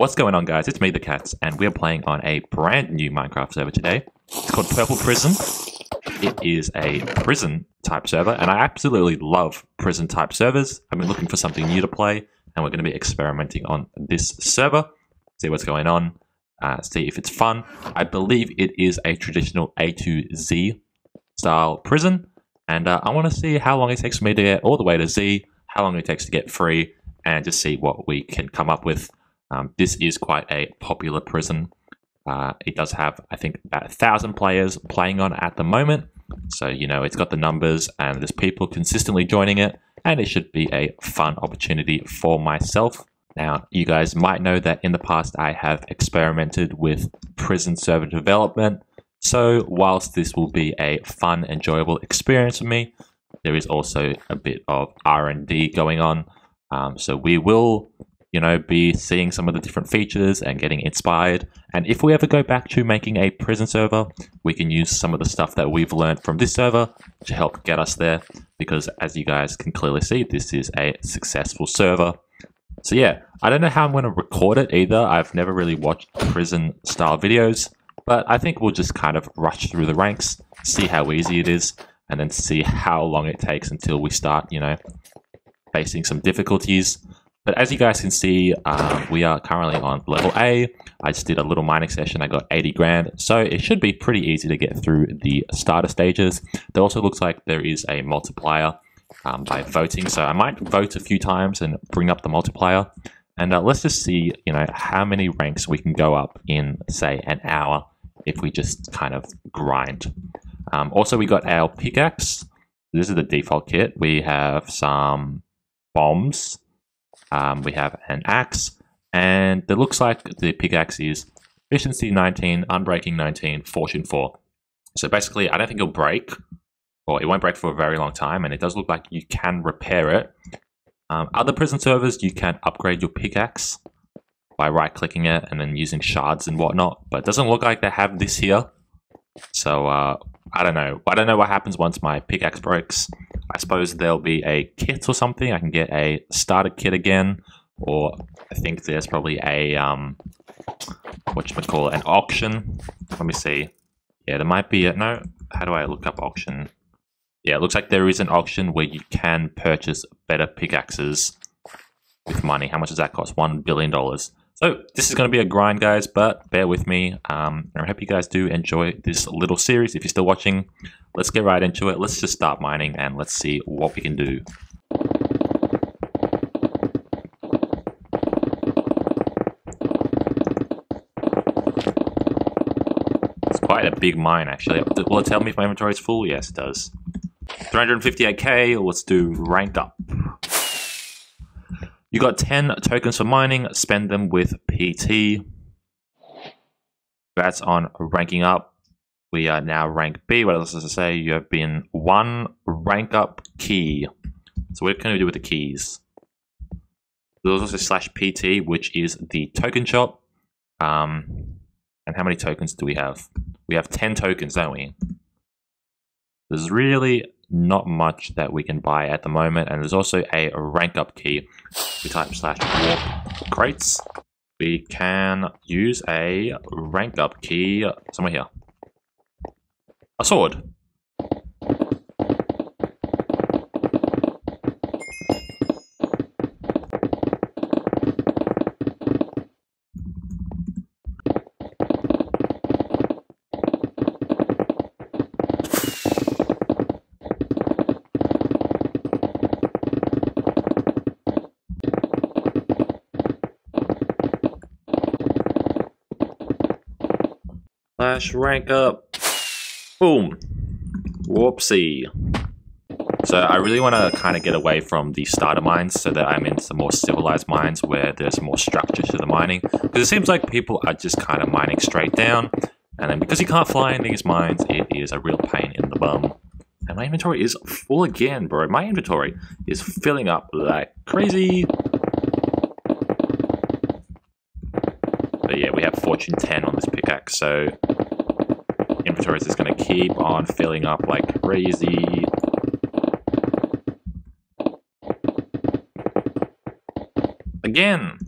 What's going on guys, it's me daKatz, and we're playing on a brand new Minecraft server today. It's called Purple Prison. It is a prison type server, and I absolutely love prison type servers. I've been looking for something new to play, and we're going to be experimenting on this server. See what's going on, uh, see if it's fun. I believe it is a traditional A to Z style prison, and uh, I want to see how long it takes for me to get all the way to Z, how long it takes to get free, and just see what we can come up with. Um, this is quite a popular prison. Uh, it does have, I think, about a thousand players playing on at the moment. So, you know, it's got the numbers and there's people consistently joining it, and it should be a fun opportunity for myself. Now, you guys might know that in the past I have experimented with prison server development. So, whilst this will be a fun, enjoyable experience for me, there is also a bit of R&D going on. Um, so we will, you know, be seeing some of the different features and getting inspired. And if we ever go back to making a prison server, we can use some of the stuff that we've learned from this server to help get us there. Because as you guys can clearly see, this is a successful server. So yeah, I don't know how I'm going to record it either. I've never really watched prison style videos, but I think we'll just kind of rush through the ranks, see how easy it is, and then see how long it takes until we start, you know, facing some difficulties. But as you guys can see, um, we are currently on level A. I just did a little mining session. I got 80 grand. So it should be pretty easy to get through the starter stages. There also looks like there is a multiplier um, by voting. So I might vote a few times and bring up the multiplier. And uh, let's just see, you know, how many ranks we can go up in, say, an hour if we just kind of grind. Um, also, we got our pickaxe. This is the default kit. We have some bombs. Um, we have an axe, and it looks like the pickaxe is efficiency 19, unbreaking 19, fortune 4. So basically, I don't think it'll break, or it won't break for a very long time, and it does look like you can repair it. Um, other prison servers, you can upgrade your pickaxe by right-clicking it and then using shards and whatnot, but it doesn't look like they have this here. So, uh, I don't know. I don't know what happens once my pickaxe breaks. I suppose there'll be a kit or something. I can get a starter kit again, or I think there's probably a um, what you call an auction. Let me see. Yeah, there might be a no. How do I look up auction? Yeah, it looks like there is an auction where you can purchase better pickaxes with money. How much does that cost? One billion dollars. So this is going to be a grind, guys, but bear with me. Um, I hope you guys do enjoy this little series. If you're still watching, let's get right into it. Let's just start mining and let's see what we can do. It's quite a big mine, actually. Will it tell me if my inventory is full? Yes, it does. 358k, let's do rank up. You got 10 tokens for mining, spend them with PT. That's on ranking up. We are now rank B. What else does it say? You have been one rank up key. So what can we do with the keys? There's also slash PT, which is the token shop. Um, and how many tokens do we have? We have 10 tokens, don't we? There's really not much that we can buy at the moment. And there's also a rank up key. We type slash warp crates. We can use a rank up key somewhere here. A sword. Slash rank up. Boom. Whoopsie. So I really want to kind of get away from the starter mines so that I'm in some more civilized mines where there's more structure to the mining. Because it seems like people are just kind of mining straight down. And then because you can't fly in these mines, it is a real pain in the bum. And my inventory is full again, bro. My inventory is filling up like crazy. But yeah, we have Fortune 10 on this pickaxe, so inventory is just going to keep on filling up like crazy. Again.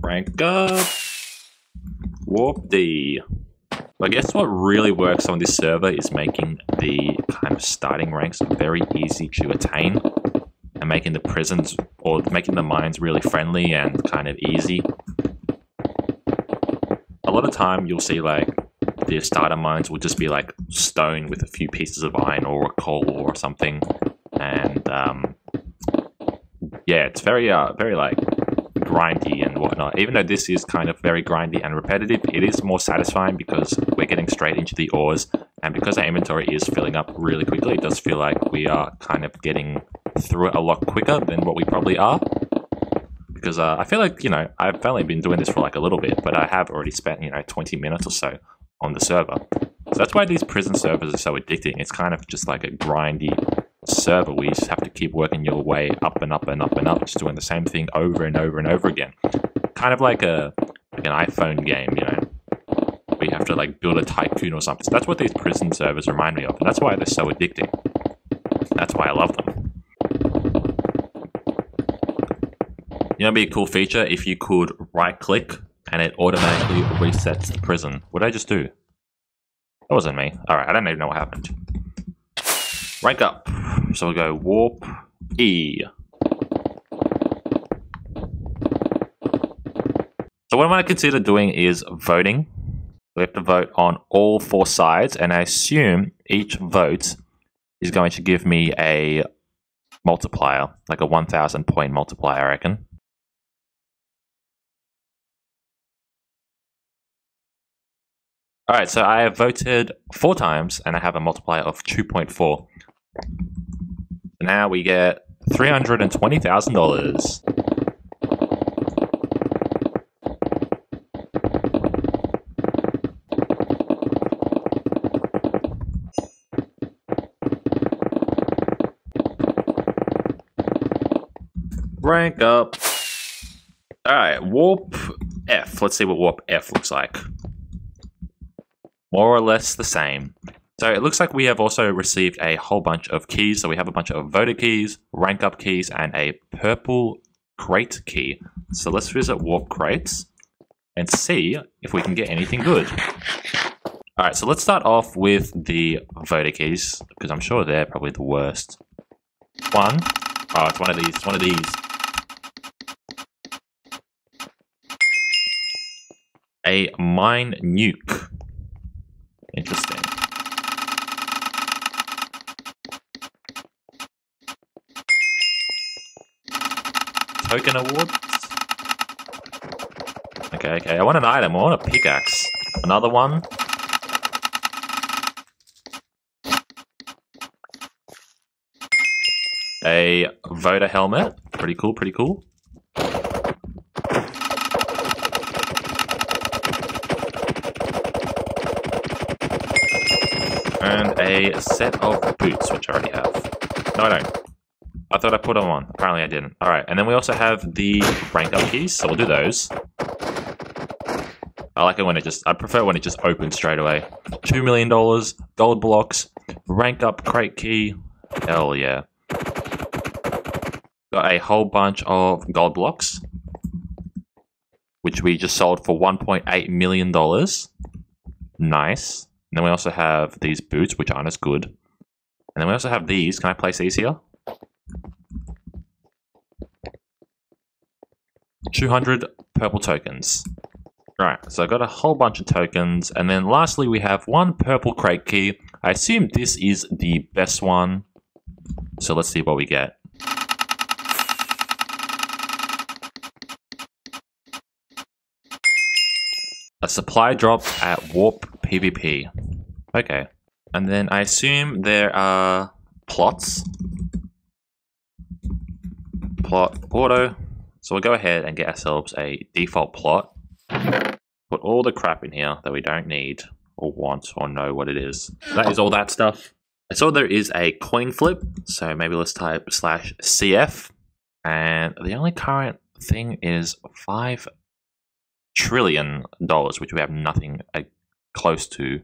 Rank up. Whoop-dee. I guess what really works on this server is making the kind of starting ranks very easy to attain and making the prisons or making the mines really friendly and kind of easy. A lot of time you'll see like the starter mines will just be like stone with a few pieces of iron or a coal or something. And um, yeah, it's very uh very like grindy and whatnot. Even though this is kind of very grindy and repetitive, it is more satisfying because we're getting straight into the ores, and because our inventory is filling up really quickly, it does feel like we are kind of getting through it a lot quicker than what we probably are. Because uh, I feel like, you know, I've only been doing this for like a little bit, but I have already spent, you know, 20 minutes or so on the server. So that's why these prison servers are so addicting. It's kind of just like a grindy server you just have to keep working your way up and up and up and up, just doing the same thing over and over and over again. Kind of like a like an iPhone game, you know, where you have to like build a tycoon or something. So that's what these prison servers remind me of, and that's why they're so addicting. That's why I love them. You know, it'd be a cool feature if you could right click and it automatically resets the prison. What did I just do? That wasn't me. Alright, I don't even know what happened. Rank up. So we'll go warp E. So what I'm going to consider doing is voting. We have to vote on all four sides, and I assume each vote is going to give me a multiplier, like a 1,000 point multiplier, I reckon. Alright, so I have voted four times, and I have a multiplier of 2.4. Now we get $320,000. Rank up. Alright, Warp F. Let's see what Warp F looks like. More or less the same. So it looks like we have also received a whole bunch of keys. So we have a bunch of voter keys, rank up keys, and a purple crate key. So let's visit Warp Crates and see if we can get anything good. All right, so let's start off with the voter keys because I'm sure they're probably the worst. One. Oh, it's one of these. It's one of these. A mine nuke. Interesting. Token awards? Okay, okay. I want an item. I want a pickaxe. Another one. A voter helmet. Pretty cool, pretty cool. And a set of boots, which I already have. No, I don't. I thought I put them on. Apparently I didn't. All right, and then we also have the rank up keys, so we'll do those. I like it when it just, I prefer when it just opens straight away. $2 million, gold blocks, rank up crate key. Hell yeah. Got a whole bunch of gold blocks, which we just sold for $1.8 million. Nice. And then we also have these boots, which aren't as good. And then we also have these. Can I place these here? 200 purple tokens. Right, so I got a whole bunch of tokens, and then lastly we have one purple crate key. I assume this is the best one, so let's see what we get. A supply drop at Warp PvP. Okay. And then I assume there are plots. Plot auto. So we'll go ahead and get ourselves a default plot. Put all the crap in here that we don't need or want or know what it is. That is all that stuff. I saw there is a coin flip, so maybe let's type slash CF. And the only current thing is five trillion dollars, which we have nothing uh, close to.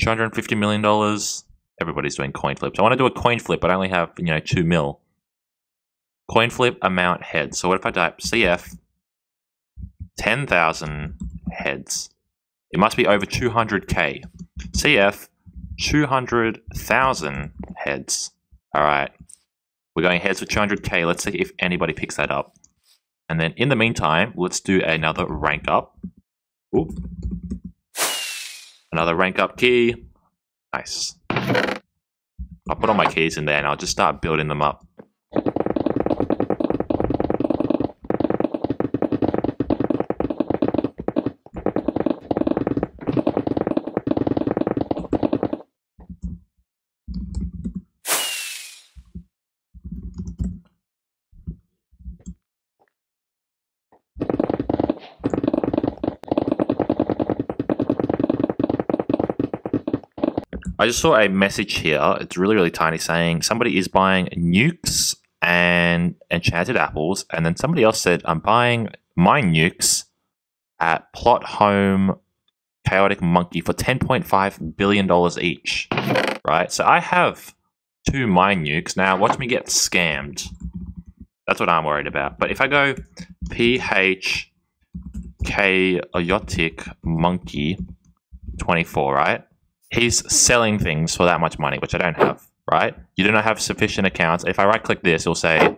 $250 million. Everybody's doing coin flips. I want to do a coin flip, but I only have, you know, two mil Coin flip amount heads. So what if I type CF 10,000 heads? It must be over 200k. CF 200,000 heads. All right. We're going heads for 200k. Let's see if anybody picks that up. And then in the meantime, let's do another rank up. Oop. Another rank up key. Nice. I'll put all my keys in there and I'll just start building them up. I just saw a message here. It's really, really tiny saying somebody is buying nukes and enchanted apples. And then somebody else said, I'm buying my nukes at Plot Home Chaotic Monkey for $10.5 billion each. Right? So I have two mine nukes. Now, watch me get scammed. That's what I'm worried about. But if I go PH Chaotic Monkey 24, right? He's selling things for that much money, which I don't have, right? You do not have sufficient accounts. If I right click this, it'll say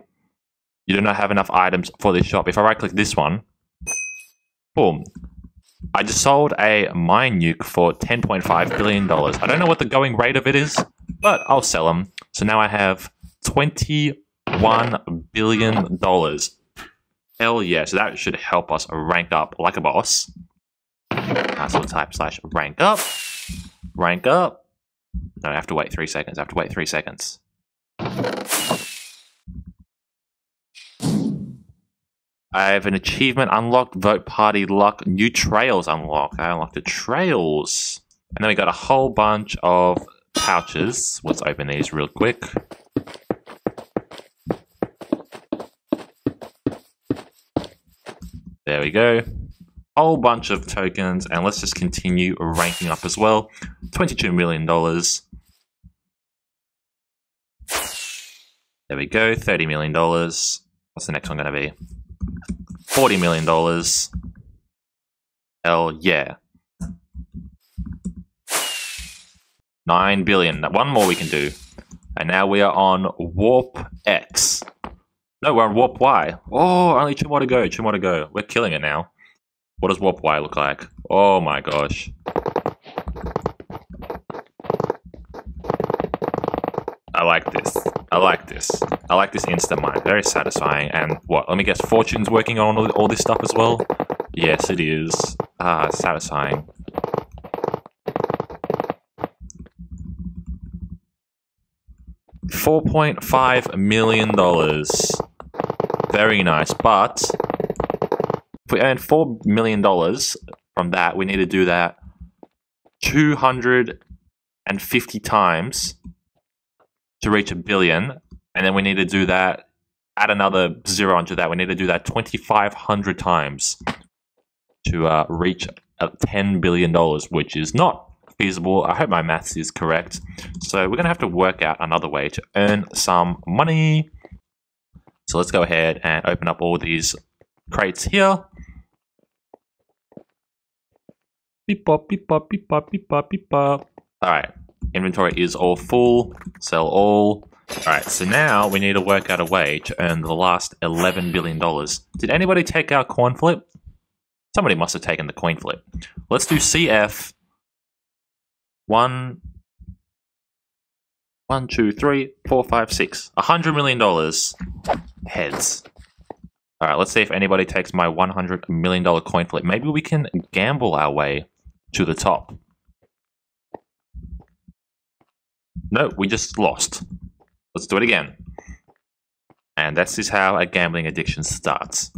you do not have enough items for this shop. If I right click this one, boom. I just sold a mine nuke for $10.5 billion. I don't know what the going rate of it is, but I'll sell them. So now I have $21 billion. Hell yeah. So that should help us rank up like a boss. That's what type slash rank up. Rank up. No, I have to wait three seconds. I have to wait three seconds. I have an achievement unlocked, vote party luck, new trails unlocked. I unlocked the trails. And then we got a whole bunch of pouches. Let's open these real quick. There we go whole bunch of tokens and let's just continue ranking up as well. $22 million. There we go, $30 million. What's the next one going to be? $40 million. Hell yeah. 9 billion. One more we can do. And now we are on Warp X. No, we're on Warp Y. Oh, only two more to go. Two more to go. We're killing it now. What does Warp Y look like? Oh my gosh. I like this. I like this. I like this instant mine. Very satisfying. And what? Let me guess. Fortune's working on all, all this stuff as well? Yes, it is. Ah, satisfying. Four point five million dollars. Very nice, but if we earn four million dollars from that, we need to do that two hundred and fifty times to reach a billion, and then we need to do that. Add another zero onto that. We need to do that twenty five hundred times to uh, reach ten billion dollars, which is not feasible. I hope my maths is correct. So we're gonna have to work out another way to earn some money. So let's go ahead and open up all these crates here. Beep bop, beep bop, beep bop, beep bop, beep bop. Alright, inventory is all full. Sell all. Alright, so now we need to work out a way to earn the last $11 billion. Did anybody take our coin flip? Somebody must have taken the coin flip. Let's do CF. One, one, two, three, four, five, six. A hundred million dollars. Heads. Alright, let's see if anybody takes my $100 million coin flip. Maybe we can gamble our way to the top. No, we just lost. Let's do it again. And this is how a gambling addiction starts.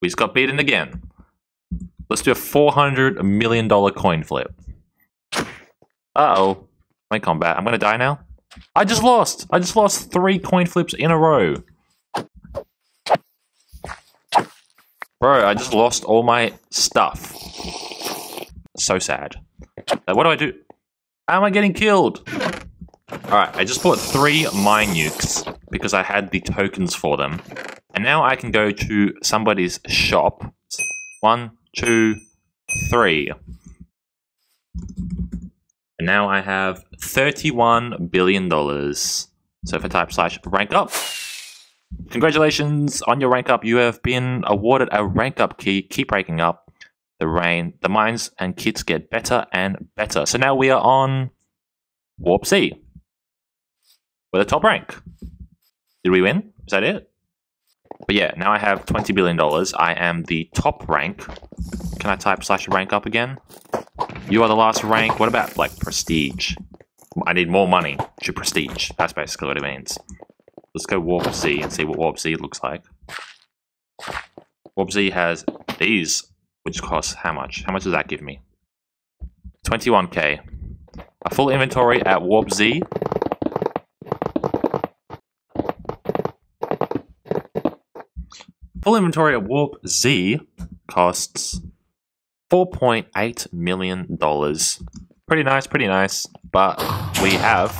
We just got beaten again. Let's do a $400 million coin flip. Uh-oh. My combat. I'm gonna die now. I just lost! I just lost three coin flips in a row. Bro, I just lost all my stuff. So sad. what do I do? How am I getting killed? Alright, I just bought three mine nukes. because I had the tokens for them. And now I can go to somebody's shop. One, two, three. And now I have $31 billion. So if I type slash rank up, congratulations on your rank up. You have been awarded a rank up key. Keep ranking up. The rain, the mines and kits get better and better. So now we are on Warp Z with a top rank. Did we win? Is that it? But yeah, now I have $20 billion. I am the top rank. Can I type slash rank up again? You are the last rank. What about, like, prestige? I need more money to prestige. That's basically what it means. Let's go Warp Z and see what Warp Z looks like. Warp Z has these, which costs how much? How much does that give me? 21k. A full inventory at Warp Z Full inventory at Warp Z costs $4.8 million. Pretty nice, pretty nice. But we have,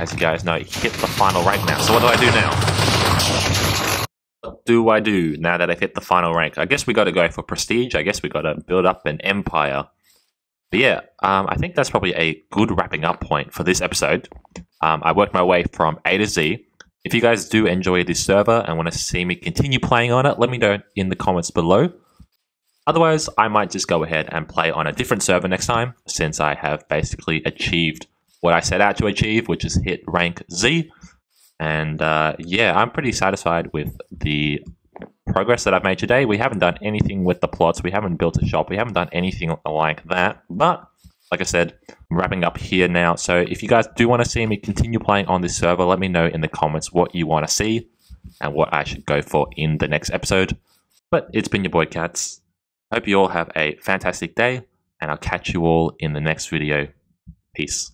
as you guys know, hit the final rank now. So what do I do now? What do I do now that I've hit the final rank? I guess we got to go for prestige. I guess we got to build up an empire. But yeah, um, I think that's probably a good wrapping up point for this episode. Um, I worked my way from A to Z. If you guys do enjoy this server and want to see me continue playing on it, let me know in the comments below. Otherwise, I might just go ahead and play on a different server next time, since I have basically achieved what I set out to achieve, which is hit rank Z. And uh, yeah, I'm pretty satisfied with the progress that I've made today. We haven't done anything with the plots, we haven't built a shop, we haven't done anything like that, but like I said, I'm wrapping up here now. So if you guys do want to see me continue playing on this server, let me know in the comments what you want to see and what I should go for in the next episode. But it's been your boy Katz. Hope you all have a fantastic day, and I'll catch you all in the next video. Peace.